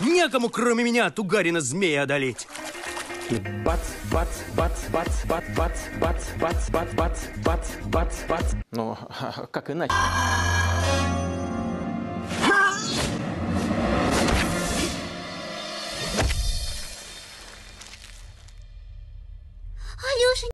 Некому, кроме меня, Тугарина змея одолеть. И бац, бац, бац, бац, бац, бац, бац, бац, бац, бац, бац, бац, бац. Ну, как иначе? Алешенька!